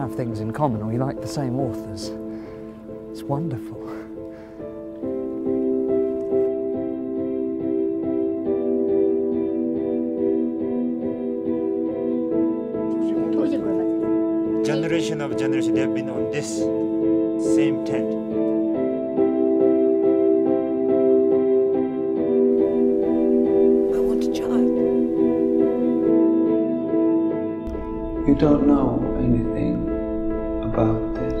have things in common or you like the same authors. It's wonderful. Generation of generation, they have been on this same tent. I want a child. You don't know anything about this.